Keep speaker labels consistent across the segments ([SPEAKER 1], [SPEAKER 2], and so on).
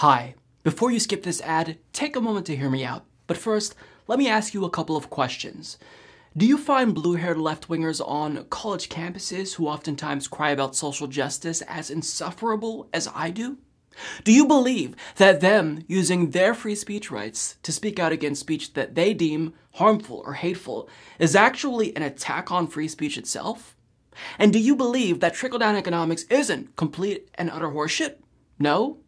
[SPEAKER 1] Hi. Before you skip this ad, take a moment to hear me out. But first, let me ask you a couple of questions. Do you find blue haired left wingers on college campuses who oftentimes cry about social justice as insufferable as I do? Do you believe that them using their free speech rights to speak out against speech that they deem harmful or hateful is actually an attack on free speech itself? And do you believe that trickle down economics isn't complete and utter horseshit? No?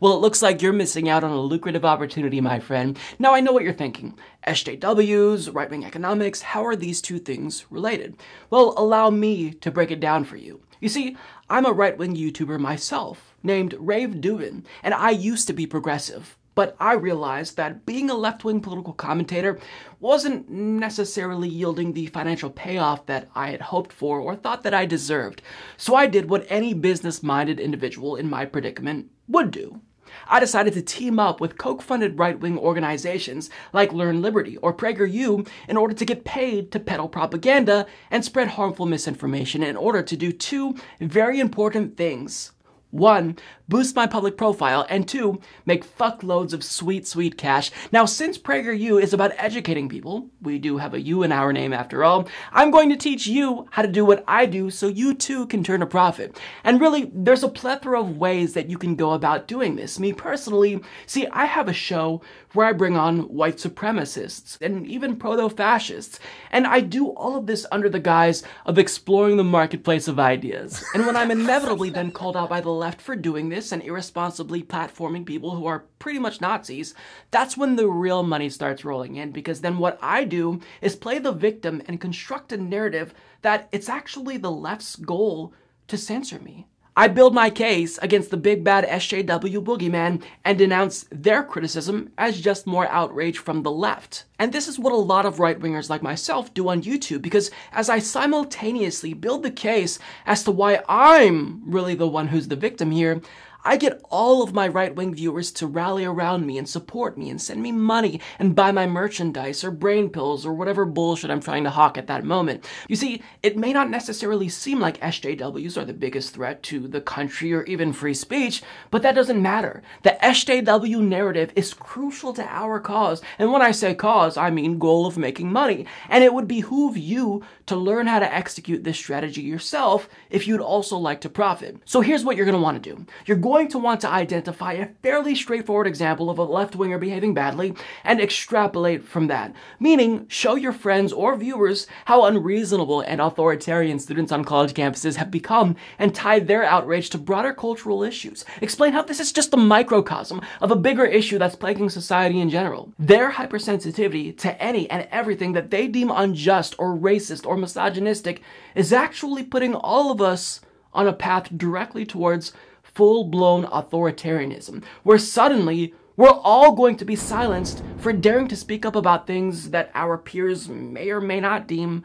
[SPEAKER 1] Well, it looks like you're missing out on a lucrative opportunity, my friend. Now, I know what you're thinking. SJWs, right wing economics, how are these two things related? Well, allow me to break it down for you. You see, I'm a right wing YouTuber myself named Rave Dubin, and I used to be progressive. But I realized that being a left wing political commentator wasn't necessarily yielding the financial payoff that I had hoped for or thought that I deserved. So I did what any business minded individual in my predicament would do. I decided to team up with Koch funded right wing organizations like Learn Liberty or PragerU in order to get paid to peddle propaganda and spread harmful misinformation in order to do two very important things. One, boost my public profile, and two, make fuckloads of sweet, sweet cash. Now, since PragerU is about educating people, we do have a U in our name after all, I'm going to teach you how to do what I do so you too can turn a profit. And really, there's a plethora of ways that you can go about doing this. Me personally, see, I have a show where I bring on white supremacists and even proto fascists, and I do all of this under the guise of exploring the marketplace of ideas. And when I'm inevitably then called out by the left for doing this and irresponsibly platforming people who are pretty much Nazis, that's when the real money starts rolling in because then what I do is play the victim and construct a narrative that it's actually the left's goal to censor me. I build my case against the big bad SJW boogeyman and denounce their criticism as just more outrage from the left. And this is what a lot of right wingers like myself do on YouTube because as I simultaneously build the case as to why I'm really the one who's the victim here, I get all of my right wing viewers to rally around me and support me and send me money and buy my merchandise or brain pills or whatever bullshit I'm trying to hawk at that moment. You see, it may not necessarily seem like SJWs are the biggest threat to the country or even free speech, but that doesn't matter. The SJW narrative is crucial to our cause. And when I say cause, I mean goal of making money. And it would behoove you to learn how to execute this strategy yourself if you'd also like to profit. So here's what you're going to want to do. You're going going to want to identify a fairly straightforward example of a left winger behaving badly and extrapolate from that. Meaning, show your friends or viewers how unreasonable and authoritarian students on college campuses have become and tie their outrage to broader cultural issues. Explain how this is just a microcosm of a bigger issue that's plaguing society in general. Their hypersensitivity to any and everything that they deem unjust or racist or misogynistic is actually putting all of us on a path directly towards full blown authoritarianism, where suddenly we're all going to be silenced for daring to speak up about things that our peers may or may not deem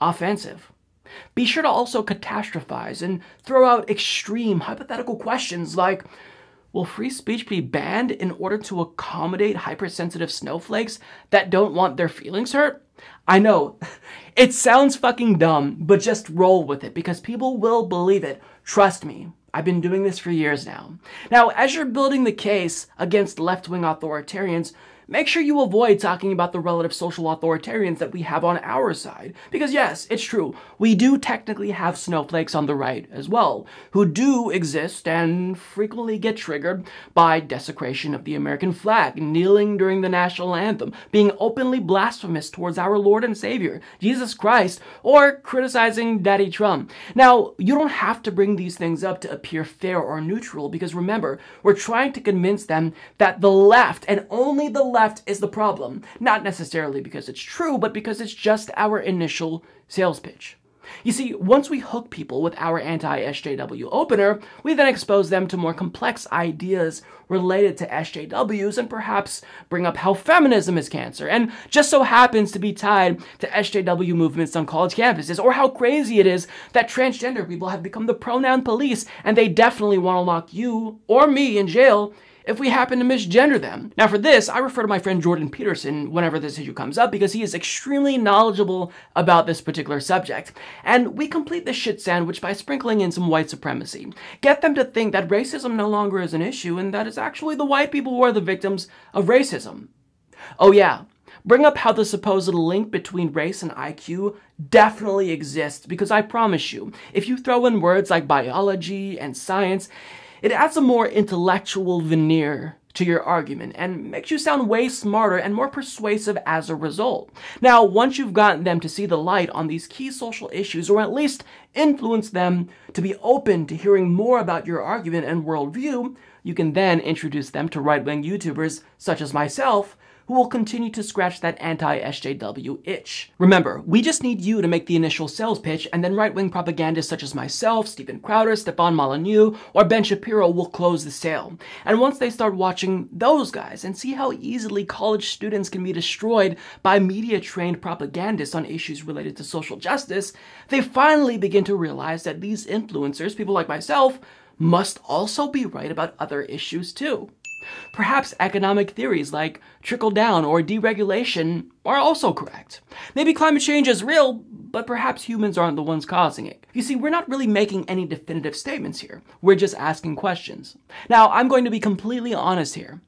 [SPEAKER 1] offensive. Be sure to also catastrophize and throw out extreme hypothetical questions like Will free speech be banned in order to accommodate hypersensitive snowflakes that don't want their feelings hurt? I know, it sounds fucking dumb, but just roll with it because people will believe it. Trust me. I've been doing this for years now. Now, as you're building the case against left wing authoritarians, make sure you avoid talking about the relative social authoritarians that we have on our side. Because yes, it's true, we do technically have snowflakes on the right as well, who do exist and frequently get triggered by desecration of the American flag, kneeling during the national anthem, being openly blasphemous towards our Lord and Savior, Jesus Christ, or criticizing Daddy Trump. Now, you don't have to bring these things up to appear fair or neutral, because remember, we're trying to convince them that the left, and only the left is the problem. Not necessarily because it's true, but because it's just our initial sales pitch. You see, once we hook people with our anti-SJW opener, we then expose them to more complex ideas related to SJWs and perhaps bring up how feminism is cancer and just so happens to be tied to SJW movements on college campuses, or how crazy it is that transgender people have become the pronoun police and they definitely want to lock you or me in jail if we happen to misgender them. Now, for this, I refer to my friend Jordan Peterson whenever this issue comes up because he is extremely knowledgeable about this particular subject. And we complete this shit sandwich by sprinkling in some white supremacy. Get them to think that racism no longer is an issue and that it's actually the white people who are the victims of racism. Oh, yeah. Bring up how the supposed link between race and IQ definitely exists because I promise you, if you throw in words like biology and science, it adds a more intellectual veneer to your argument and makes you sound way smarter and more persuasive as a result. Now, once you've gotten them to see the light on these key social issues, or at least influence them to be open to hearing more about your argument and worldview, you can then introduce them to right wing YouTubers such as myself who will continue to scratch that anti-SJW itch. Remember, we just need you to make the initial sales pitch, and then right-wing propagandists such as myself, Steven Crowder, Stefan Molyneux, or Ben Shapiro will close the sale. And once they start watching those guys and see how easily college students can be destroyed by media-trained propagandists on issues related to social justice, they finally begin to realize that these influencers, people like myself, must also be right about other issues too. Perhaps economic theories like trickle down or deregulation are also correct. Maybe climate change is real, but perhaps humans aren't the ones causing it. You see, we're not really making any definitive statements here. We're just asking questions. Now, I'm going to be completely honest here.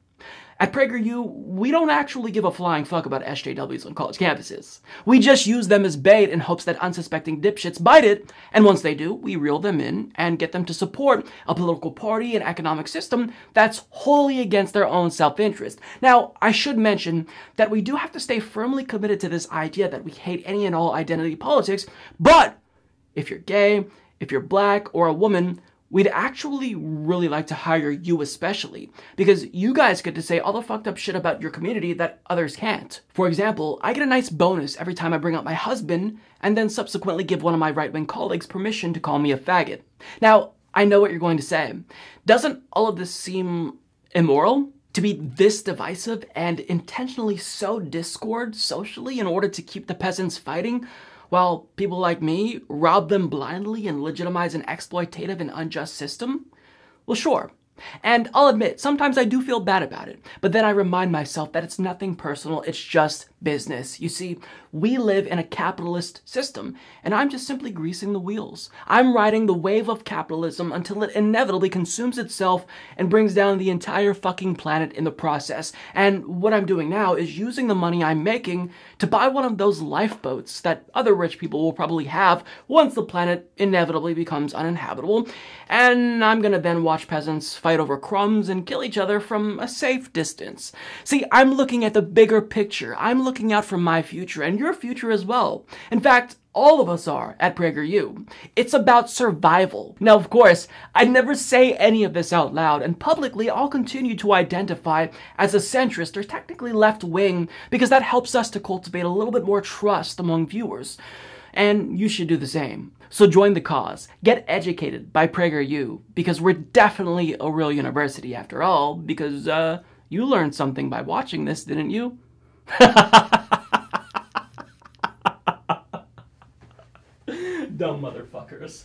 [SPEAKER 1] At PragerU, we don't actually give a flying fuck about SJWs on college campuses. We just use them as bait in hopes that unsuspecting dipshits bite it, and once they do, we reel them in and get them to support a political party and economic system that's wholly against their own self-interest. Now, I should mention that we do have to stay firmly committed to this idea that we hate any and all identity politics, but if you're gay, if you're black, or a woman, We'd actually really like to hire you especially, because you guys get to say all the fucked up shit about your community that others can't. For example, I get a nice bonus every time I bring up my husband, and then subsequently give one of my right-wing colleagues permission to call me a faggot. Now, I know what you're going to say. Doesn't all of this seem immoral? To be this divisive and intentionally sow discord socially in order to keep the peasants fighting? While people like me rob them blindly and legitimize an exploitative and unjust system? Well, sure, and I'll admit, sometimes I do feel bad about it, but then I remind myself that it's nothing personal, it's just business. You see, we live in a capitalist system, and I'm just simply greasing the wheels. I'm riding the wave of capitalism until it inevitably consumes itself and brings down the entire fucking planet in the process. And what I'm doing now is using the money I'm making to buy one of those lifeboats that other rich people will probably have once the planet inevitably becomes uninhabitable, and I'm gonna then watch peasants fight over crumbs and kill each other from a safe distance. See, I'm looking at the bigger picture. I'm looking out for my future and your future as well. In fact, all of us are at PragerU. It's about survival. Now, of course, I'd never say any of this out loud, and publicly I'll continue to identify as a centrist or technically left wing because that helps us to cultivate a little bit more trust among viewers. And you should do the same. So join the cause. Get educated by PragerU, because we're definitely a real university after all, because uh, you learned something by watching this, didn't you? Dumb motherfuckers.